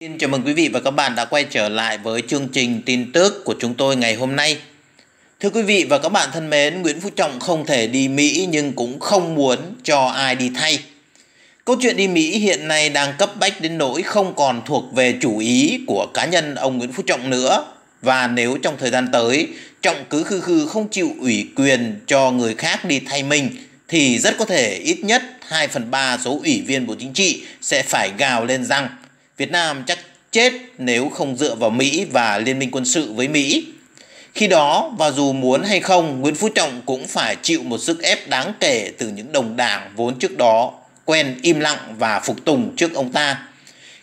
Xin chào mừng quý vị và các bạn đã quay trở lại với chương trình tin tức của chúng tôi ngày hôm nay. Thưa quý vị và các bạn thân mến, Nguyễn Phú Trọng không thể đi Mỹ nhưng cũng không muốn cho ai đi thay. Câu chuyện đi Mỹ hiện nay đang cấp bách đến nỗi không còn thuộc về chủ ý của cá nhân ông Nguyễn Phú Trọng nữa. Và nếu trong thời gian tới, Trọng cứ khư khư không chịu ủy quyền cho người khác đi thay mình, thì rất có thể ít nhất 2 phần 3 số ủy viên Bộ Chính trị sẽ phải gào lên rằng Việt Nam chắc chết nếu không dựa vào Mỹ và liên minh quân sự với Mỹ. Khi đó, và dù muốn hay không, Nguyễn Phú Trọng cũng phải chịu một sức ép đáng kể từ những đồng đảng vốn trước đó quen im lặng và phục tùng trước ông ta.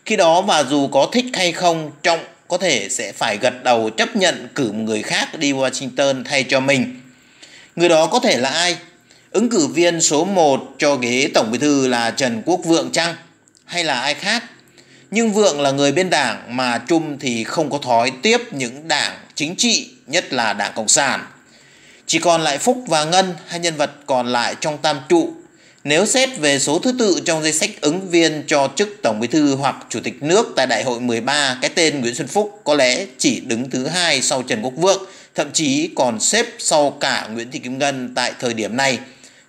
Khi đó và dù có thích hay không, Trọng có thể sẽ phải gật đầu chấp nhận cử một người khác đi Washington thay cho mình. Người đó có thể là ai? Ứng cử viên số 1 cho ghế Tổng Bí thư là Trần Quốc Vượng chăng? Hay là ai khác? Nhưng Vượng là người bên đảng mà Trung thì không có thói tiếp những đảng chính trị, nhất là đảng Cộng sản. Chỉ còn lại Phúc và Ngân, hai nhân vật còn lại trong tam trụ. Nếu xét về số thứ tự trong danh sách ứng viên cho chức Tổng Bí thư hoặc Chủ tịch nước tại Đại hội 13, cái tên Nguyễn Xuân Phúc có lẽ chỉ đứng thứ hai sau Trần Quốc Vượng, thậm chí còn xếp sau cả Nguyễn Thị Kim Ngân tại thời điểm này.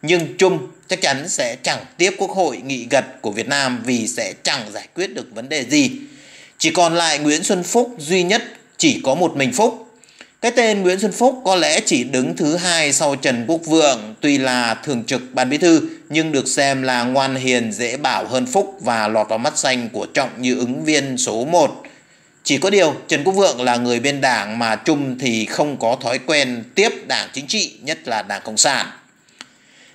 Nhưng Trung chắc chắn sẽ chẳng tiếp quốc hội nghị gật của Việt Nam vì sẽ chẳng giải quyết được vấn đề gì. Chỉ còn lại Nguyễn Xuân Phúc duy nhất chỉ có một mình Phúc. Cái tên Nguyễn Xuân Phúc có lẽ chỉ đứng thứ hai sau Trần Quốc Vượng, tuy là thường trực ban bí thư, nhưng được xem là ngoan hiền, dễ bảo hơn Phúc và lọt vào mắt xanh của Trọng như ứng viên số 1. Chỉ có điều, Trần Quốc Vượng là người bên đảng mà Trung thì không có thói quen tiếp đảng chính trị, nhất là đảng Cộng sản.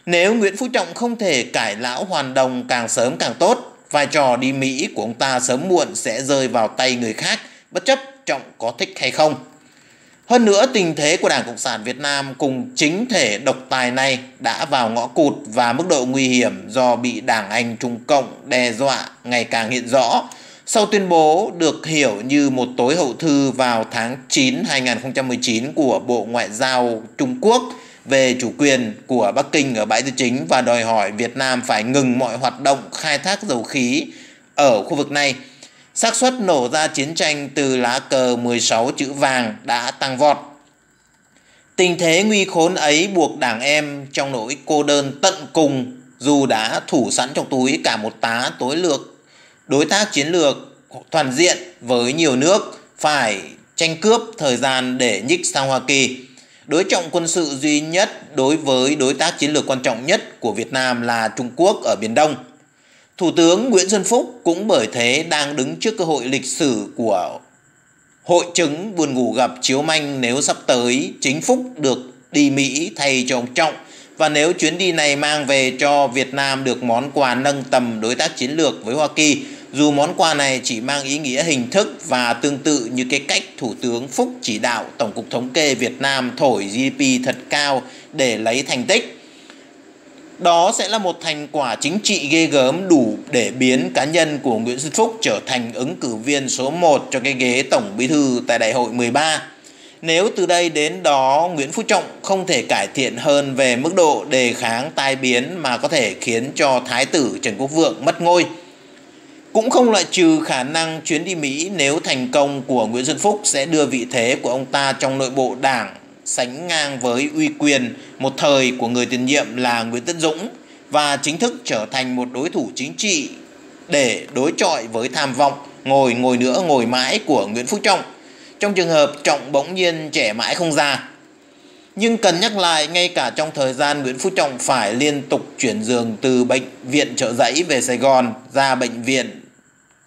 Nếu Nguyễn Phú Trọng không thể cải lão hoàn đồng càng sớm càng tốt, vai trò đi Mỹ của ông ta sớm muộn sẽ rơi vào tay người khác, bất chấp Trọng có thích hay không. Hơn nữa, tình thế của Đảng Cộng sản Việt Nam cùng chính thể độc tài này đã vào ngõ cụt và mức độ nguy hiểm do bị Đảng Anh Trung Cộng đe dọa ngày càng hiện rõ. Sau tuyên bố được hiểu như một tối hậu thư vào tháng 9 2019 của Bộ Ngoại giao Trung Quốc – về chủ quyền của Bắc Kinh ở bãi tư chính và đòi hỏi Việt Nam phải ngừng mọi hoạt động khai thác dầu khí ở khu vực này. xác suất nổ ra chiến tranh từ lá cờ 16 chữ vàng đã tăng vọt. Tình thế nguy khốn ấy buộc đảng em trong nỗi cô đơn tận cùng, dù đã thủ sẵn trong túi cả một tá tối lược đối tác chiến lược toàn diện với nhiều nước phải tranh cướp thời gian để nhích sang Hoa Kỳ Đối trọng quân sự duy nhất đối với đối tác chiến lược quan trọng nhất của Việt Nam là Trung Quốc ở Biển Đông. Thủ tướng Nguyễn Xuân Phúc cũng bởi thế đang đứng trước cơ hội lịch sử của hội chứng buồn ngủ gặp chiếu manh nếu sắp tới chính Phúc được đi Mỹ thay cho ông Trọng và nếu chuyến đi này mang về cho Việt Nam được món quà nâng tầm đối tác chiến lược với Hoa Kỳ dù món quà này chỉ mang ý nghĩa hình thức và tương tự như cái cách Thủ tướng Phúc chỉ đạo Tổng cục Thống kê Việt Nam thổi GDP thật cao để lấy thành tích. Đó sẽ là một thành quả chính trị ghê gớm đủ để biến cá nhân của Nguyễn Xuân Phúc trở thành ứng cử viên số 1 cho cái ghế Tổng Bí thư tại Đại hội 13. Nếu từ đây đến đó, Nguyễn Phú Trọng không thể cải thiện hơn về mức độ đề kháng tai biến mà có thể khiến cho Thái tử Trần Quốc Vượng mất ngôi – cũng không loại trừ khả năng chuyến đi Mỹ nếu thành công của Nguyễn Xuân Phúc sẽ đưa vị thế của ông ta trong nội bộ đảng sánh ngang với uy quyền một thời của người tiền nhiệm là Nguyễn Tân Dũng và chính thức trở thành một đối thủ chính trị để đối chọi với tham vọng, ngồi ngồi nữa, ngồi mãi của Nguyễn Phú Trọng. Trong trường hợp Trọng bỗng nhiên trẻ mãi không già. Nhưng cần nhắc lại, ngay cả trong thời gian Nguyễn Phú Trọng phải liên tục chuyển giường từ bệnh viện trợ giấy về Sài Gòn ra bệnh viện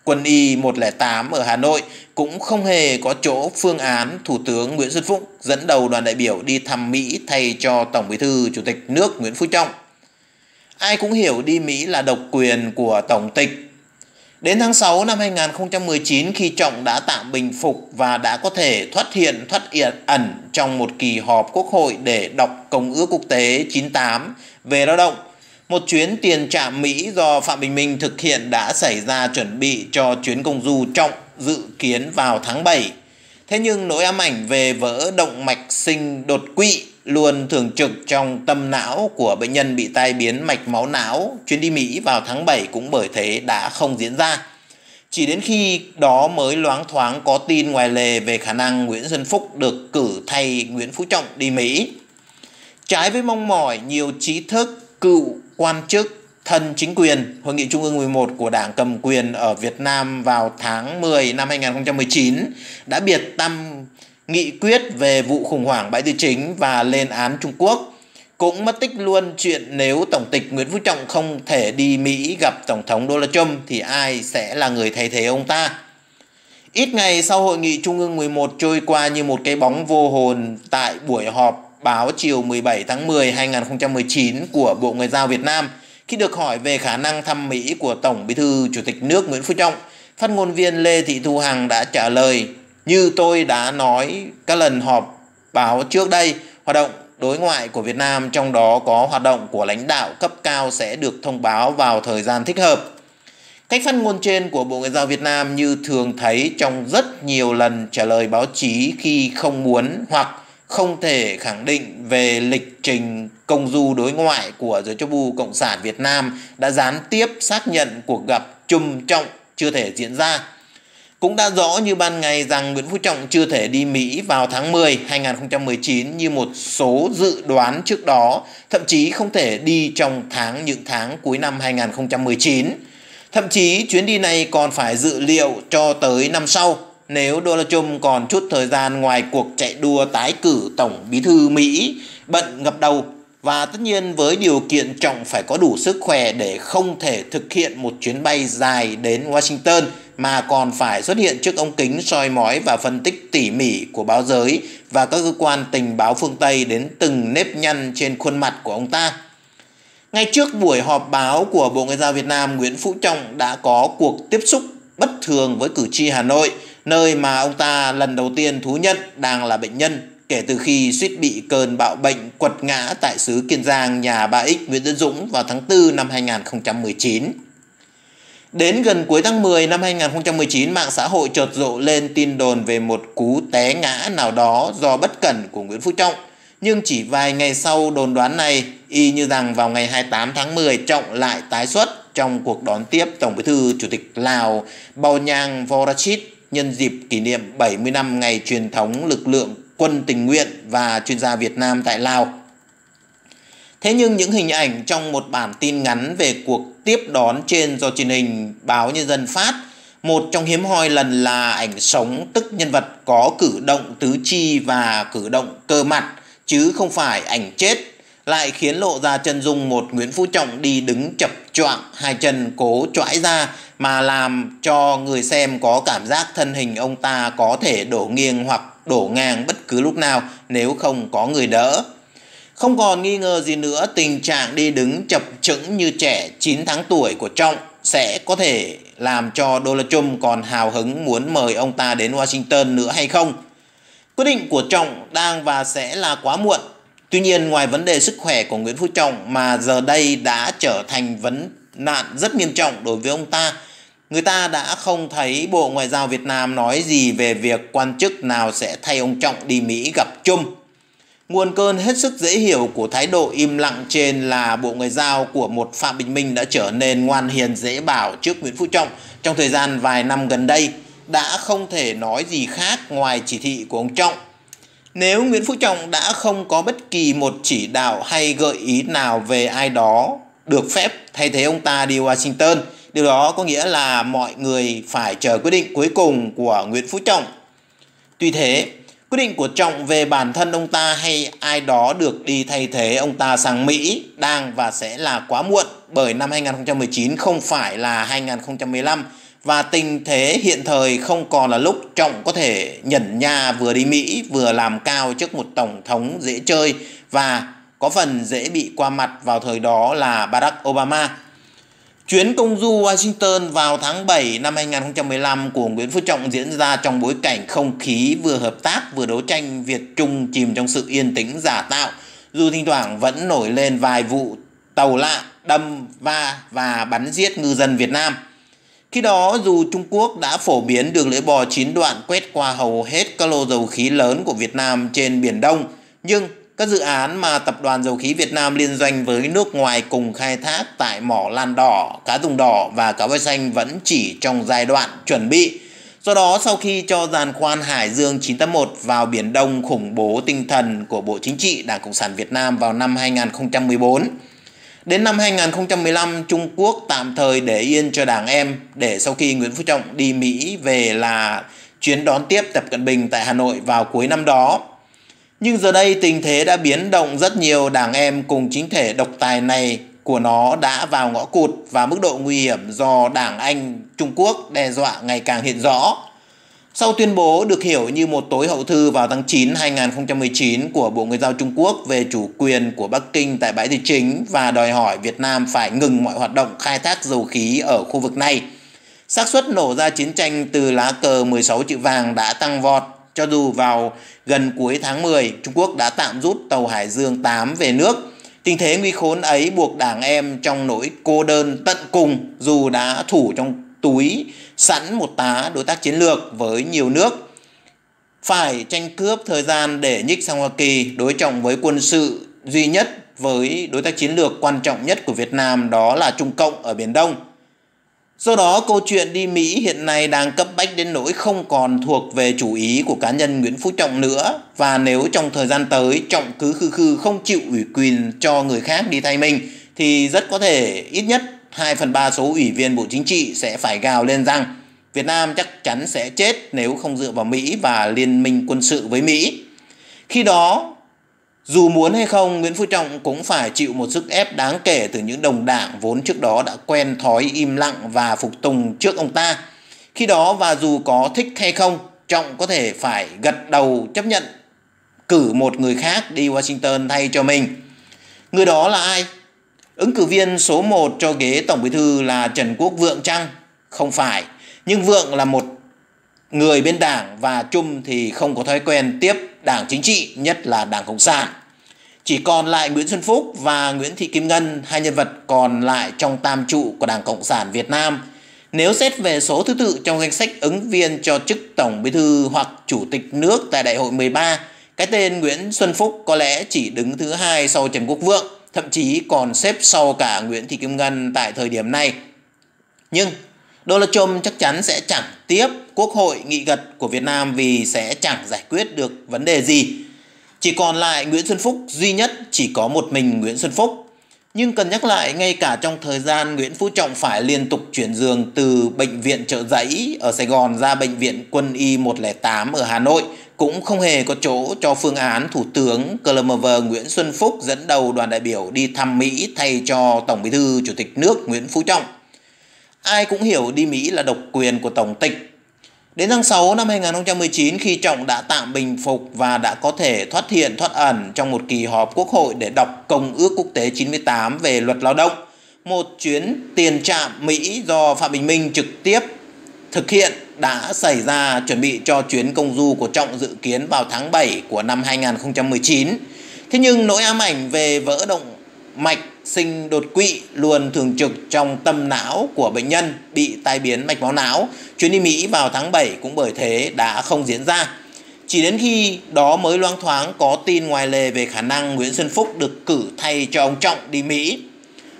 quân y 108 ở Hà Nội, cũng không hề có chỗ phương án Thủ tướng Nguyễn Xuân Phúc dẫn đầu đoàn đại biểu đi thăm Mỹ thay cho Tổng Bí thư Chủ tịch nước Nguyễn Phú Trọng. Ai cũng hiểu đi Mỹ là độc quyền của Tổng tịch. Đến tháng 6 năm 2019 khi Trọng đã tạm bình phục và đã có thể thoát hiện thoát hiện ẩn trong một kỳ họp quốc hội để đọc Công ước Quốc tế 98 về lao động, một chuyến tiền trạm Mỹ do Phạm Bình Minh thực hiện đã xảy ra chuẩn bị cho chuyến công du trọng dự kiến vào tháng 7. Thế nhưng nỗi ám ảnh về vỡ động mạch sinh đột quỵ luôn thường trực trong tâm não của bệnh nhân bị tai biến mạch máu não. Chuyến đi Mỹ vào tháng 7 cũng bởi thế đã không diễn ra. Chỉ đến khi đó mới loáng thoáng có tin ngoài lề về khả năng Nguyễn Xuân Phúc được cử thay Nguyễn Phú Trọng đi Mỹ. Trái với mong mỏi nhiều trí thức, cựu quan chức, thân chính quyền, Hội nghị Trung ương 11 của Đảng cầm quyền ở Việt Nam vào tháng 10 năm 2019 đã biệt tâm nghị quyết về vụ khủng hoảng bãi tư chính và lên án Trung Quốc. Cũng mất tích luôn chuyện nếu Tổng tịch Nguyễn Phú Trọng không thể đi Mỹ gặp Tổng thống Donald Trump thì ai sẽ là người thay thế ông ta. Ít ngày sau hội nghị Trung ương 11 trôi qua như một cái bóng vô hồn tại buổi họp báo chiều 17 tháng 10 2019 của Bộ Ngoại giao Việt Nam khi được hỏi về khả năng thăm Mỹ của Tổng Bí thư Chủ tịch nước Nguyễn Phú Trọng, phát ngôn viên Lê Thị Thu Hằng đã trả lời như tôi đã nói các lần họp báo trước đây, hoạt động đối ngoại của Việt Nam trong đó có hoạt động của lãnh đạo cấp cao sẽ được thông báo vào thời gian thích hợp. Cách phát ngôn trên của Bộ Ngoại giao Việt Nam như thường thấy trong rất nhiều lần trả lời báo chí khi không muốn hoặc không thể khẳng định về lịch trình công du đối ngoại của giới chức vụ Cộng sản Việt Nam đã gián tiếp xác nhận cuộc gặp trùng trọng chưa thể diễn ra. Cũng đã rõ như ban ngày rằng Nguyễn Phú Trọng chưa thể đi Mỹ vào tháng 10 2019 như một số dự đoán trước đó, thậm chí không thể đi trong tháng những tháng cuối năm 2019. Thậm chí chuyến đi này còn phải dự liệu cho tới năm sau nếu Donald Trump còn chút thời gian ngoài cuộc chạy đua tái cử Tổng Bí thư Mỹ bận ngập đầu và tất nhiên với điều kiện trọng phải có đủ sức khỏe để không thể thực hiện một chuyến bay dài đến Washington mà còn phải xuất hiện trước ống kính soi mói và phân tích tỉ mỉ của báo giới và các cơ quan tình báo phương Tây đến từng nếp nhăn trên khuôn mặt của ông ta. Ngay trước buổi họp báo của Bộ Ngoại giao Việt Nam, Nguyễn Phú Trọng đã có cuộc tiếp xúc bất thường với cử tri Hà Nội, nơi mà ông ta lần đầu tiên thú nhận đang là bệnh nhân kể từ khi suýt bị cơn bạo bệnh quật ngã tại xứ Kiên Giang nhà bà X Nguyễn Tân Dũng vào tháng 4 năm 2019. Đến gần cuối tháng 10 năm 2019, mạng xã hội chợt rộ lên tin đồn về một cú té ngã nào đó do bất cẩn của Nguyễn Phú Trọng. Nhưng chỉ vài ngày sau đồn đoán này, y như rằng vào ngày 28 tháng 10 Trọng lại tái xuất trong cuộc đón tiếp Tổng bí thư Chủ tịch Lào Bao Nhang Vorachit nhân dịp kỷ niệm 70 năm ngày truyền thống lực lượng quân tình nguyện và chuyên gia Việt Nam tại Lào. Thế nhưng những hình ảnh trong một bản tin ngắn về cuộc tiếp đón trên do truyền hình báo Nhân dân phát, một trong hiếm hoi lần là ảnh sống tức nhân vật có cử động tứ chi và cử động cơ mặt, chứ không phải ảnh chết, lại khiến lộ ra chân dung một Nguyễn Phú Trọng đi đứng chập choạng, hai chân cố choãi ra mà làm cho người xem có cảm giác thân hình ông ta có thể đổ nghiêng hoặc đổ ngang bất cứ lúc nào nếu không có người đỡ. Không còn nghi ngờ gì nữa, tình trạng đi đứng chập chững như trẻ 9 tháng tuổi của Trọng sẽ có thể làm cho Donald Trump còn hào hứng muốn mời ông ta đến Washington nữa hay không. Quyết định của Trọng đang và sẽ là quá muộn. Tuy nhiên, ngoài vấn đề sức khỏe của Nguyễn Phú Trọng mà giờ đây đã trở thành vấn nạn rất nghiêm trọng đối với ông ta, người ta đã không thấy Bộ Ngoại giao Việt Nam nói gì về việc quan chức nào sẽ thay ông Trọng đi Mỹ gặp Trump Nguồn cơn hết sức dễ hiểu của thái độ im lặng trên là Bộ Ngoại giao của một Phạm Bình Minh đã trở nên ngoan hiền dễ bảo trước Nguyễn Phú Trọng trong thời gian vài năm gần đây đã không thể nói gì khác ngoài chỉ thị của ông Trọng. Nếu Nguyễn Phú Trọng đã không có bất kỳ một chỉ đạo hay gợi ý nào về ai đó được phép thay thế ông ta đi Washington – Điều đó có nghĩa là mọi người phải chờ quyết định cuối cùng của Nguyễn Phú Trọng. Tuy thế, quyết định của Trọng về bản thân ông ta hay ai đó được đi thay thế ông ta sang Mỹ đang và sẽ là quá muộn, bởi năm 2019 không phải là 2015 và tình thế hiện thời không còn là lúc Trọng có thể nhẩn nha vừa đi Mỹ, vừa làm cao trước một tổng thống dễ chơi và có phần dễ bị qua mặt vào thời đó là Barack Obama. Chuyến công du Washington vào tháng 7 năm 2015 của Nguyễn Phú Trọng diễn ra trong bối cảnh không khí vừa hợp tác vừa đấu tranh Việt Trung chìm trong sự yên tĩnh giả tạo, dù thỉnh thoảng vẫn nổi lên vài vụ tàu lạ đâm, va và bắn giết ngư dân Việt Nam. Khi đó, dù Trung Quốc đã phổ biến đường lưỡi bò chín đoạn quét qua hầu hết các lô dầu khí lớn của Việt Nam trên Biển Đông, nhưng các dự án mà Tập đoàn Dầu khí Việt Nam liên doanh với nước ngoài cùng khai thác tại mỏ Lan Đỏ, Cá Tùng Đỏ và Cá Voi Xanh vẫn chỉ trong giai đoạn chuẩn bị. Do đó, sau khi cho giàn khoan Hải Dương 981 vào Biển Đông khủng bố tinh thần của Bộ Chính trị Đảng Cộng sản Việt Nam vào năm 2014, Đến năm 2015, Trung Quốc tạm thời để yên cho đảng em để sau khi Nguyễn Phú Trọng đi Mỹ về là chuyến đón tiếp Tập Cận Bình tại Hà Nội vào cuối năm đó. Nhưng giờ đây tình thế đã biến động rất nhiều đảng em cùng chính thể độc tài này của nó đã vào ngõ cụt và mức độ nguy hiểm do đảng Anh Trung Quốc đe dọa ngày càng hiện rõ. Sau tuyên bố được hiểu như một tối hậu thư vào tháng 9 2019 của Bộ Ngoại giao Trung Quốc về chủ quyền của Bắc Kinh tại bãi địa chính và đòi hỏi Việt Nam phải ngừng mọi hoạt động khai thác dầu khí ở khu vực này, xác suất nổ ra chiến tranh từ lá cờ 16 chữ vàng đã tăng vọt cho dù vào gần cuối tháng 10, Trung Quốc đã tạm rút tàu Hải Dương 8 về nước. Tình thế nguy khốn ấy buộc đảng em trong nỗi cô đơn tận cùng dù đã thủ trong túi sẵn một tá đối tác chiến lược với nhiều nước phải tranh cướp thời gian để nhích sang Hoa Kỳ đối trọng với quân sự duy nhất với đối tác chiến lược quan trọng nhất của Việt Nam đó là Trung Cộng ở Biển Đông. Do đó, câu chuyện đi Mỹ hiện nay đang cấp bách đến nỗi không còn thuộc về chủ ý của cá nhân Nguyễn Phú Trọng nữa và nếu trong thời gian tới Trọng cứ khư khư không chịu ủy quyền cho người khác đi thay mình thì rất có thể ít nhất 2 phần 3 số ủy viên Bộ Chính trị sẽ phải gào lên rằng Việt Nam chắc chắn sẽ chết nếu không dựa vào Mỹ và liên minh quân sự với Mỹ. Khi đó, dù muốn hay không, Nguyễn Phú Trọng cũng phải chịu một sức ép đáng kể từ những đồng đảng vốn trước đó đã quen thói im lặng và phục tùng trước ông ta. Khi đó và dù có thích hay không, Trọng có thể phải gật đầu chấp nhận cử một người khác đi Washington thay cho mình. Người đó là ai? Ứng cử viên số 1 cho ghế Tổng Bí thư là Trần Quốc Vượng chăng? Không phải. Nhưng Vượng là một người bên đảng và Trung thì không có thói quen tiếp đảng chính trị, nhất là đảng Cộng sản. Chỉ còn lại Nguyễn Xuân Phúc và Nguyễn Thị Kim Ngân, hai nhân vật còn lại trong tam trụ của Đảng Cộng sản Việt Nam. Nếu xét về số thứ tự trong danh sách ứng viên cho chức Tổng Bí thư hoặc Chủ tịch nước tại Đại hội 13, cái tên Nguyễn Xuân Phúc có lẽ chỉ đứng thứ hai sau Trần Quốc Vượng, thậm chí còn xếp sau cả Nguyễn Thị Kim Ngân tại thời điểm này. Nhưng Donald Trump chắc chắn sẽ chẳng tiếp Quốc hội nghị gật của Việt Nam vì sẽ chẳng giải quyết được vấn đề gì. Chỉ còn lại Nguyễn Xuân Phúc duy nhất chỉ có một mình Nguyễn Xuân Phúc. Nhưng cần nhắc lại, ngay cả trong thời gian Nguyễn Phú Trọng phải liên tục chuyển giường từ bệnh viện trợ giấy ở Sài Gòn ra bệnh viện quân y 108 ở Hà Nội, cũng không hề có chỗ cho phương án Thủ tướng CLMV Nguyễn Xuân Phúc dẫn đầu đoàn đại biểu đi thăm Mỹ thay cho Tổng Bí thư Chủ tịch nước Nguyễn Phú Trọng. Ai cũng hiểu đi Mỹ là độc quyền của Tổng tịch. Đến tháng 6 năm 2019 khi Trọng đã tạm bình phục và đã có thể thoát hiện thoát ẩn trong một kỳ họp quốc hội để đọc Công ước Quốc tế 98 về luật lao động, một chuyến tiền trạm Mỹ do Phạm Bình Minh trực tiếp thực hiện đã xảy ra chuẩn bị cho chuyến công du của Trọng dự kiến vào tháng 7 của năm 2019. Thế nhưng nỗi ám ảnh về vỡ động mạch sinh đột quỵ luôn thường trực trong tâm não của bệnh nhân bị tai biến mạch máu não. Chuyến đi Mỹ vào tháng 7 cũng bởi thế đã không diễn ra. Chỉ đến khi đó mới loang thoáng có tin ngoài lề về khả năng Nguyễn Xuân Phúc được cử thay cho ông Trọng đi Mỹ.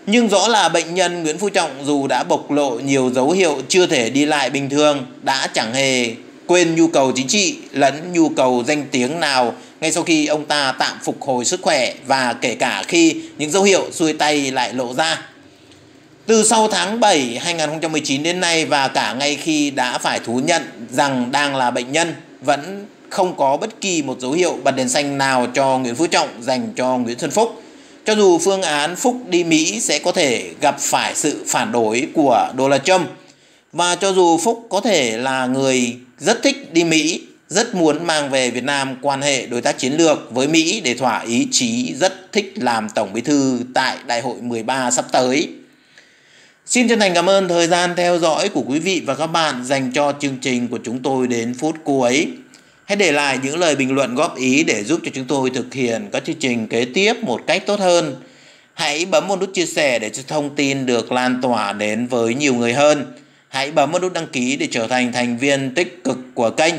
Nhưng rõ là bệnh nhân Nguyễn Phú Trọng dù đã bộc lộ nhiều dấu hiệu chưa thể đi lại bình thường, đã chẳng hề quên nhu cầu chính trị lẫn nhu cầu danh tiếng nào ngay sau khi ông ta tạm phục hồi sức khỏe và kể cả khi những dấu hiệu xuôi tay lại lộ ra. Từ sau tháng 7 2019 đến nay và cả ngay khi đã phải thú nhận rằng đang là bệnh nhân, vẫn không có bất kỳ một dấu hiệu bật đèn xanh nào cho Nguyễn Phú Trọng dành cho Nguyễn Xuân Phúc. Cho dù phương án Phúc đi Mỹ sẽ có thể gặp phải sự phản đối của Donald Trump, và cho dù Phúc có thể là người rất thích đi Mỹ rất muốn mang về Việt Nam quan hệ đối tác chiến lược với Mỹ để thỏa ý chí rất thích làm Tổng Bí thư tại Đại hội 13 sắp tới. Xin chân thành cảm ơn thời gian theo dõi của quý vị và các bạn dành cho chương trình của chúng tôi đến phút cuối. Hãy để lại những lời bình luận góp ý để giúp cho chúng tôi thực hiện các chương trình kế tiếp một cách tốt hơn. Hãy bấm một nút chia sẻ để cho thông tin được lan tỏa đến với nhiều người hơn. Hãy bấm một nút đăng ký để trở thành thành viên tích cực của kênh.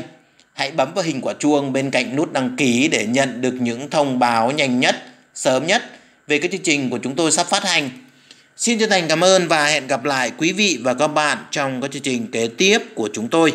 Hãy bấm vào hình quả chuông bên cạnh nút đăng ký để nhận được những thông báo nhanh nhất, sớm nhất về các chương trình của chúng tôi sắp phát hành. Xin chân thành cảm ơn và hẹn gặp lại quý vị và các bạn trong các chương trình kế tiếp của chúng tôi.